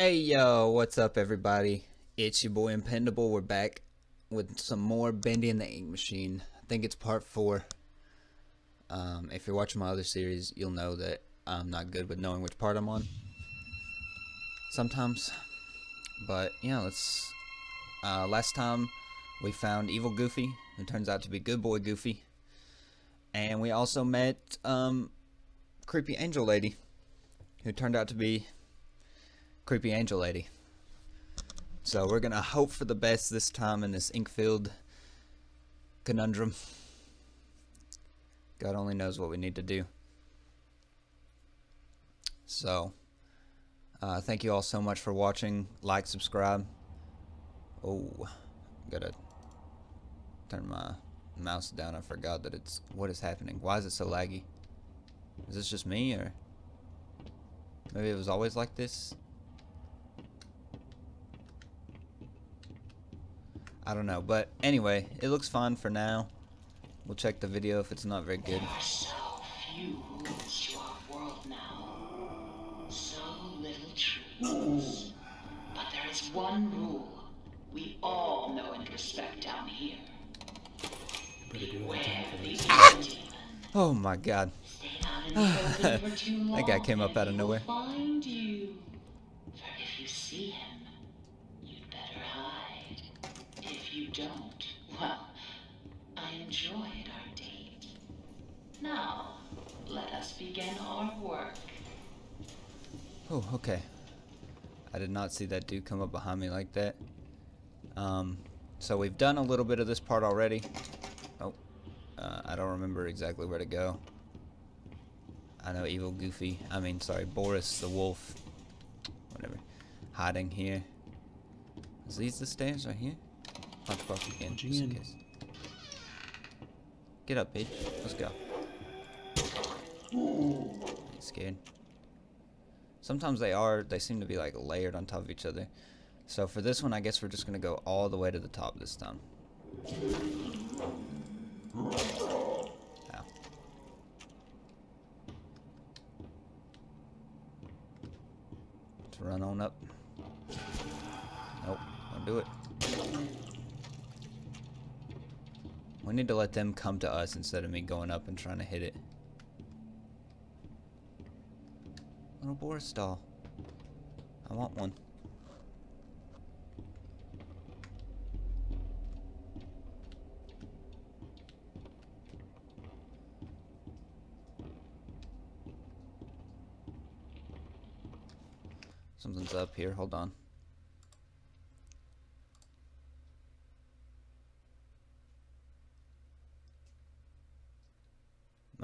Hey yo, what's up everybody? It's your boy Impendable. We're back with some more Bendy and the Ink Machine. I think it's part four. Um, if you're watching my other series, you'll know that I'm not good with knowing which part I'm on. Sometimes. But yeah, let's uh, last time we found Evil Goofy, who turns out to be Good Boy Goofy. And we also met um, Creepy Angel Lady, who turned out to be Creepy Angel Lady. So we're gonna hope for the best this time in this ink-filled conundrum. God only knows what we need to do. So, uh, thank you all so much for watching. Like, subscribe. Oh, gotta turn my mouse down. I forgot that it's... What is happening? Why is it so laggy? Is this just me, or... Maybe it was always like this? I don't know, but anyway, it looks fine for now. We'll check the video if it's not very good. So few rules to our world now. So little truths. But there is one rule we all know and respect down here. Beware the evil ah! demon. Oh my god. Stay out in the open for too long, That guy came up out of he nowhere. Don't, well, I enjoyed our date. Now, let us begin our work. Oh, okay. I did not see that dude come up behind me like that. Um, so we've done a little bit of this part already. Oh, uh, I don't remember exactly where to go. I know Evil Goofy, I mean, sorry, Boris the Wolf, whatever, hiding here. Is these the stairs right here? Again, just in case. Get up, bitch. Let's go. Ain't scared. Sometimes they are, they seem to be like layered on top of each other. So for this one, I guess we're just gonna go all the way to the top this time. Ow. Let's run on up. Nope, don't do it. We need to let them come to us instead of me going up and trying to hit it. Little Boris doll. I want one. Something's up here. Hold on.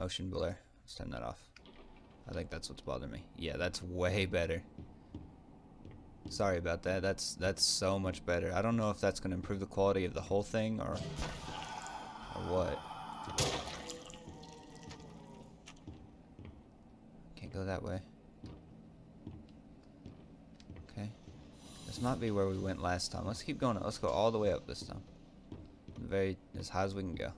Motion blur. Let's turn that off. I think that's what's bothering me. Yeah, that's way better. Sorry about that. That's that's so much better. I don't know if that's going to improve the quality of the whole thing or or what. Can't go that way. Okay. This might be where we went last time. Let's keep going. Let's go all the way up this time. Very as high as we can go.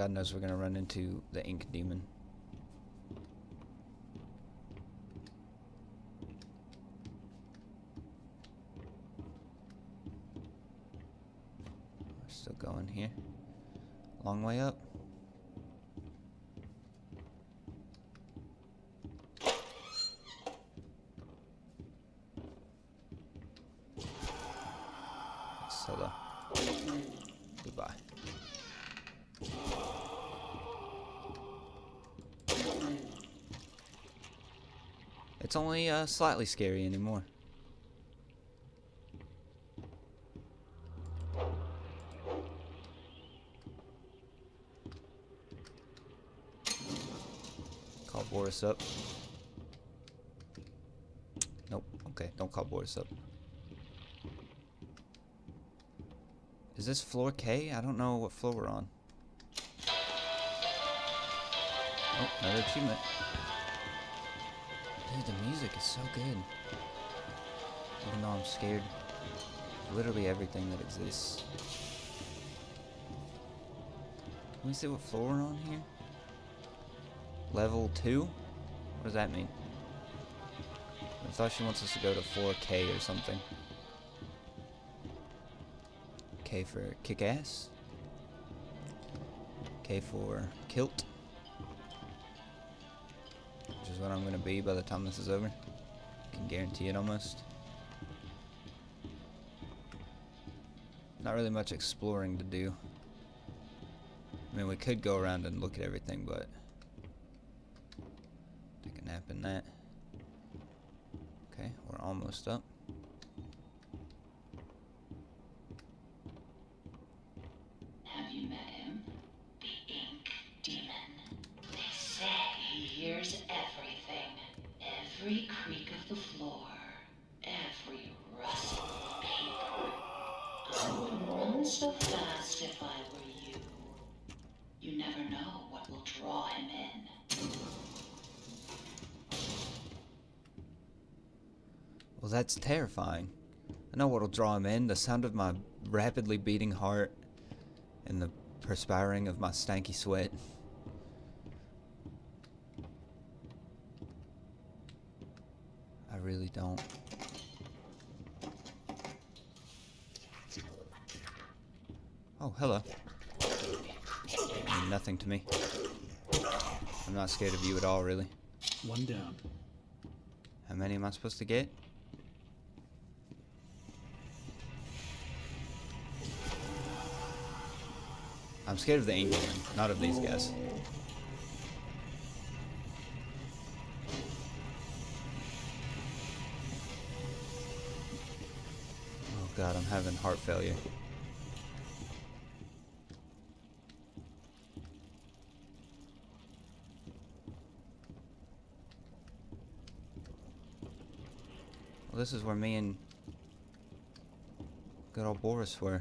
God knows we're gonna run into the ink demon. We're still going here. Long way up. It's only uh, slightly scary anymore. Call Boris up. Nope. Okay, don't call Boris up. Is this floor K? I don't know what floor we're on. Oh, another achievement. Dude, the music is so good. Even though I'm scared. Literally everything that exists. Let me see what floor we're on here. Level 2? What does that mean? I thought she wants us to go to 4K or something. K for kick ass. K for kilt. What I'm going to be by the time this is over. I Can guarantee it almost. Not really much exploring to do. I mean, we could go around and look at everything, but take a nap in that. Okay, we're almost up. Have you met him? The Ink Demon. They say he hears everything. Every creak of the floor. Every rustle of paper. I would run so fast if I were you. You never know what will draw him in. Well, that's terrifying. I know what'll draw him in the sound of my rapidly beating heart and the perspiring of my stanky sweat. I really don't. Oh, hello. Nothing to me. I'm not scared of you at all, really. One down. How many am I supposed to get? I'm scared of the England, not of these guys. God, I'm having heart failure. Well, this is where me and good old Boris were.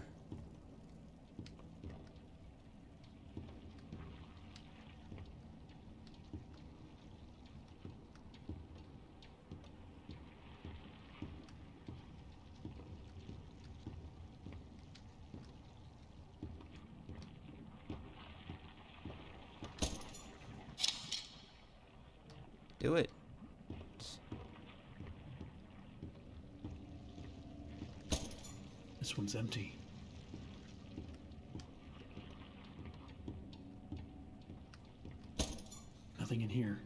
Do it. This one's empty. Nothing in here.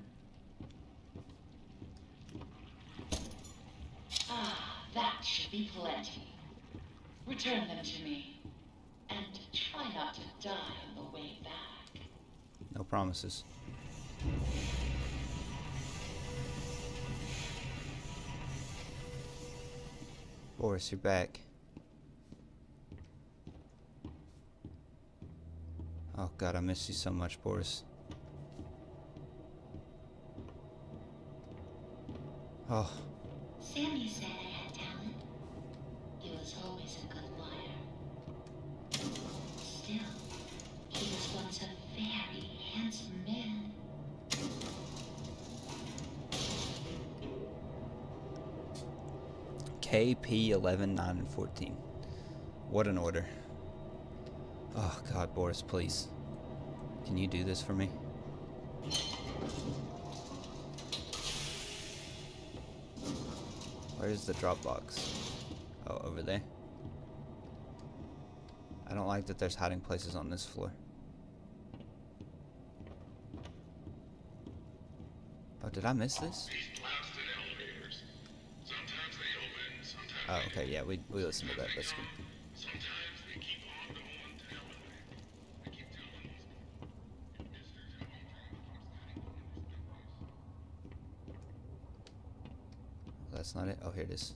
Ah, that should be plenty. Return them to me. And try not to die on the way back. No promises. Boris, you're back. Oh god, I miss you so much, Boris. Oh, Sammy said I had talent. He was always a good liar. Still, he was once a very handsome man. KP 11, 9, and 14. What an order. Oh god, Boris, please. Can you do this for me? Where's the drop box? Oh, over there. I don't like that there's hiding places on this floor. Oh, did I miss this? These blasted elevators. Sometimes they open, sometimes Oh, okay, yeah, we, we listened to that. That's good. That's not it. Oh, here it is.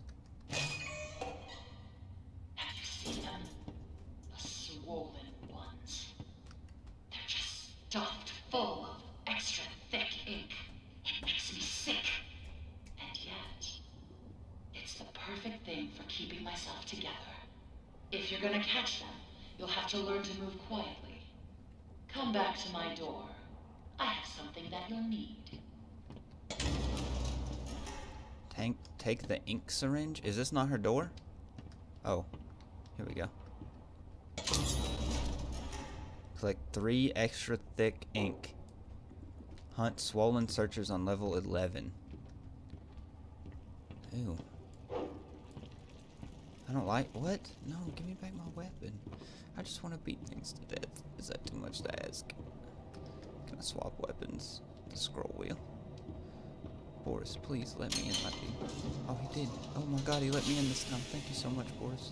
Take the ink syringe. Is this not her door? Oh, here we go. Collect three extra thick ink. Hunt swollen searchers on level 11. Ew. I don't like. What? No, give me back my weapon. I just want to beat things to death. Is that too much to ask? Can I swap weapons? The scroll wheel. Boris, please let me in, dude. Oh, he did. Oh my god, he let me in this time. Thank you so much, Boris.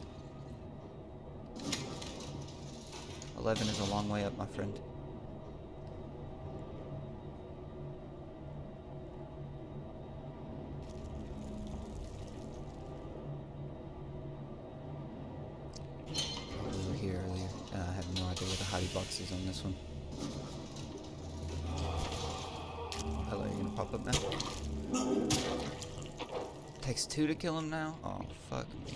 11 is a long way up, my friend. We were here earlier. Uh, I have no idea where the hidey box is on this one. Pop up now? Takes two to kill him now? Oh, fuck me.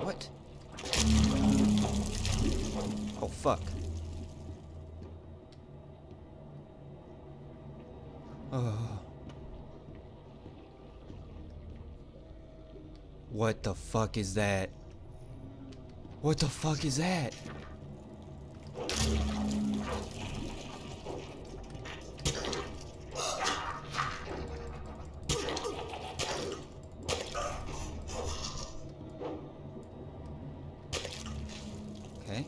What? Oh, fuck. Oh. What the fuck is that? What the fuck is that? Okay.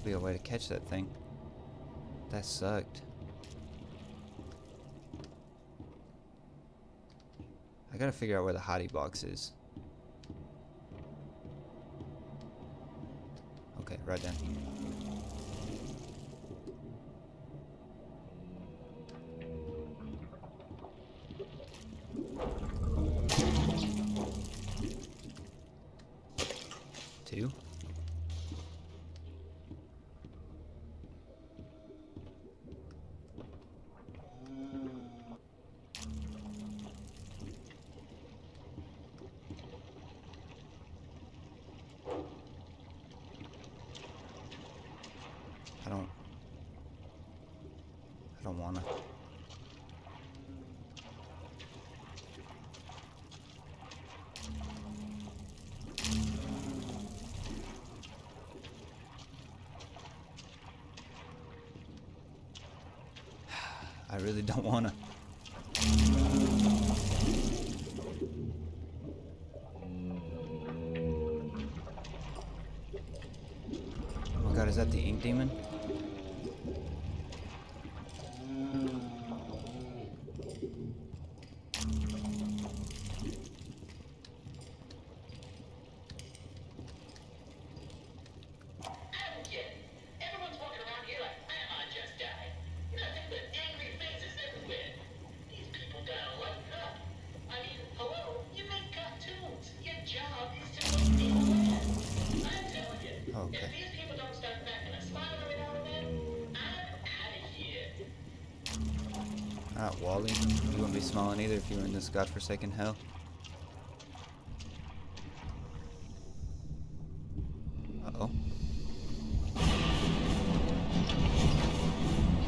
Gotta be a way to catch that thing. That sucked. I gotta figure out where the hottie box is. Okay, right then. Two. I don't. I. Really don't wanna. Oh my god, is that the ink demon? Wally. You wouldn't be smiling either if you were in this godforsaken hell. Uh oh.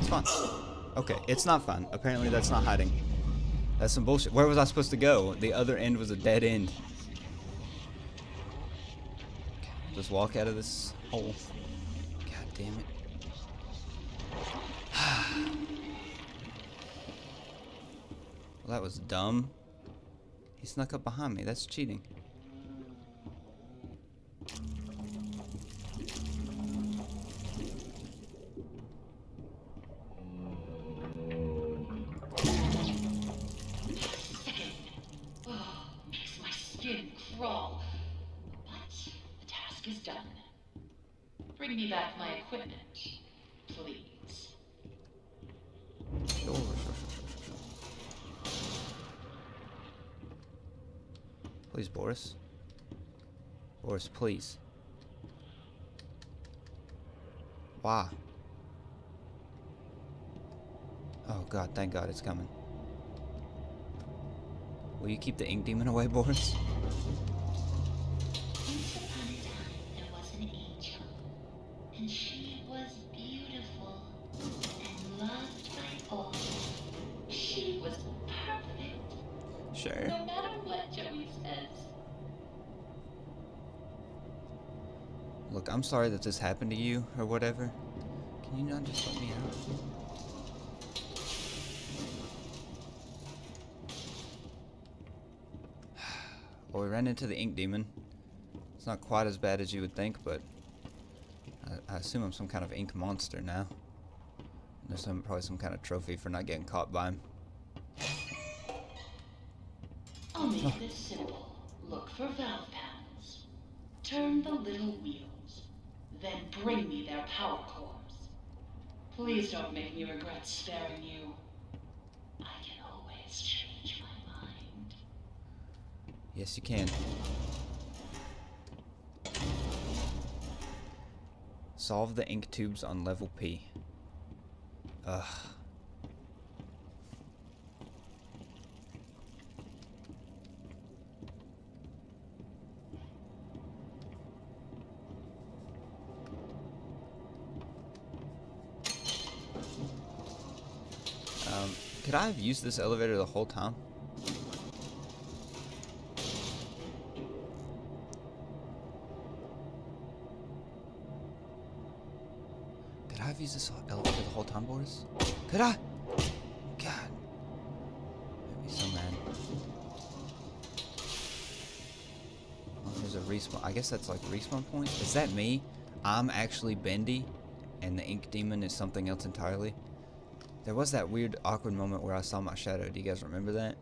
It's fun. Okay, it's not fun. Apparently, that's not hiding. That's some bullshit. Where was I supposed to go? The other end was a dead end. Just walk out of this hole. God damn it. Well, that was dumb. He snuck up behind me. That's cheating. Oh, makes my skin crawl. But the task is done. Bring me back my equipment, please. Please, Boris. Boris, please. Why? Oh god, thank god it's coming. Will you keep the ink demon away, Boris? Look, I'm sorry that this happened to you or whatever. Can you not just let me out? Well, we ran into the ink demon. It's not quite as bad as you would think, but I, I assume I'm some kind of ink monster now. There's some, probably some kind of trophy for not getting caught by him. I'll make this simple. Look for valve panels. Turn the little wheels. Then bring me their power cores. Please don't make me regret sparing you. I can always change my mind. Yes, you can. Solve the ink tubes on level P. Ugh. Um, could I have used this elevator the whole time? Could I have used this elevator the whole time, Boris? Could I? God. I'd so mad. Oh, there's a respawn. I guess that's like respawn points. Is that me? I'm actually Bendy, and the ink demon is something else entirely. There was that weird, awkward moment where I saw my shadow. Do you guys remember that?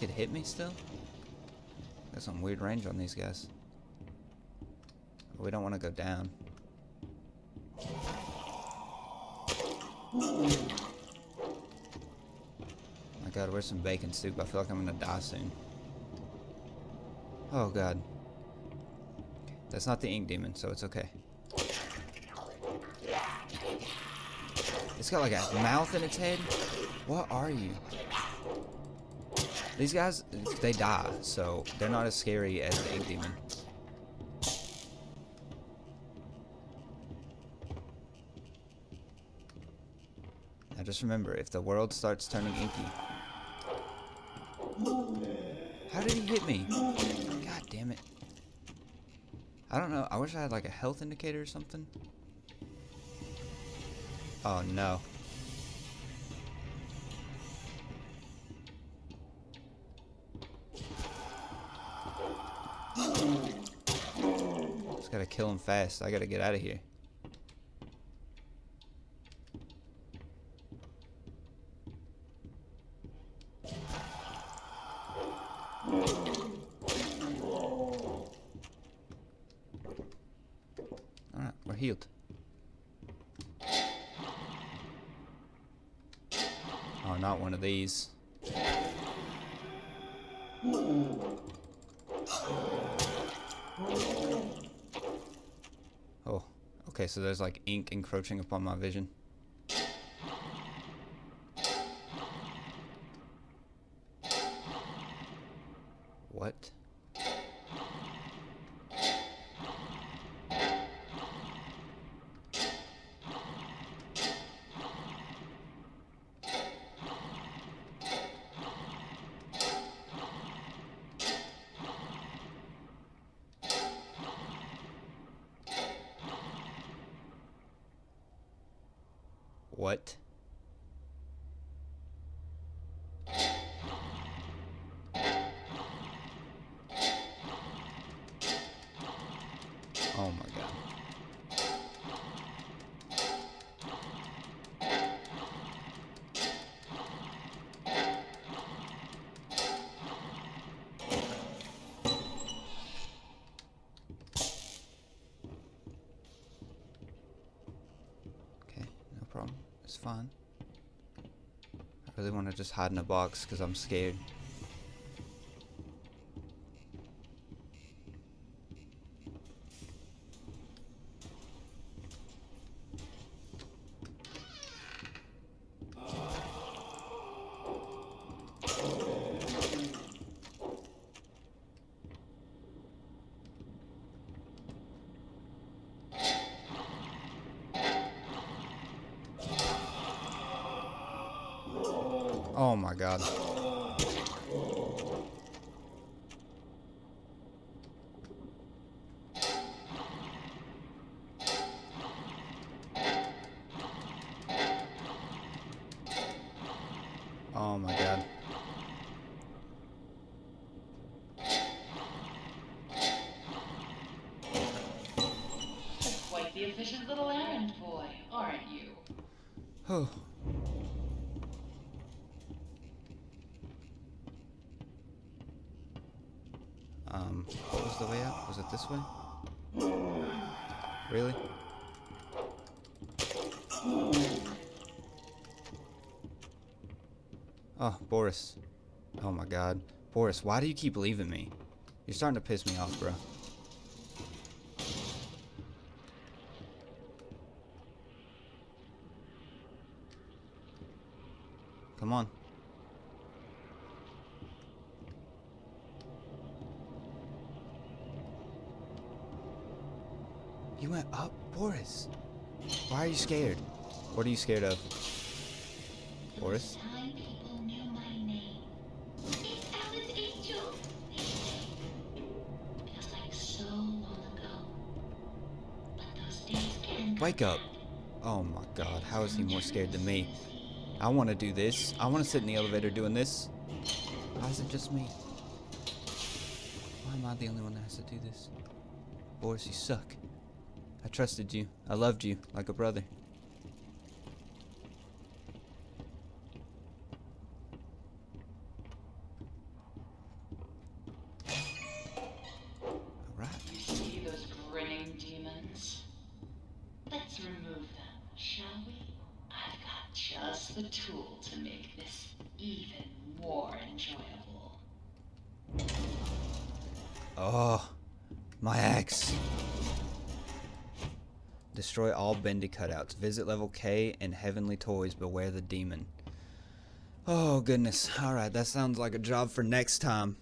It hit me still? Got some weird range on these guys. We don't want to go down. My god, where's some bacon soup? I feel like I'm gonna die soon. Oh god. That's not the ink demon, so it's okay. It's got like a mouth in its head. What are you? These guys, they die, so they're not as scary as the ink demon. Remember, if the world starts turning inky. How did he hit me? God damn it. I don't know. I wish I had like a health indicator or something. Oh no. Just gotta kill him fast. I gotta get out of here. Alright, we're healed. Oh, not one of these. Oh, okay, so there's like ink encroaching upon my vision. Oh my god. Okay, no problem. It's fine. I really want to just hide in a box because I'm scared. Oh my god. Um, what was the way out? Was it this way? Really? Oh, Boris. Oh my god. Boris, why do you keep leaving me? You're starting to piss me off, bro. Come on. You went up, Boris. Why are you scared? What are you scared of? Boris? Wake up. Oh my god, how is he more scared than me? I want to do this. I want to sit in the elevator doing this. Why is it just me? Why am I the only one that has to do this? Boris, you suck. I trusted you. I loved you like a brother. Alright. You see those grinning demons? Let's remove them, shall we? I've got just the tool to make this even more enjoyable. Oh, my axe. Destroy all bendy cutouts. Visit level K and Heavenly Toys. Beware the demon. Oh, goodness. Alright, that sounds like a job for next time.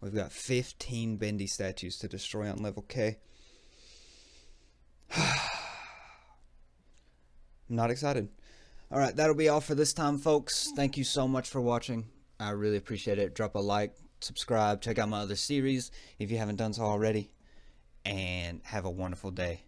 We've got 15 bendy statues to destroy on level K. I'm not excited. Alright, that'll be all for this time, folks. Thank you so much for watching. I really appreciate it. Drop a like, subscribe, check out my other series if you haven't done so already, and have a wonderful day.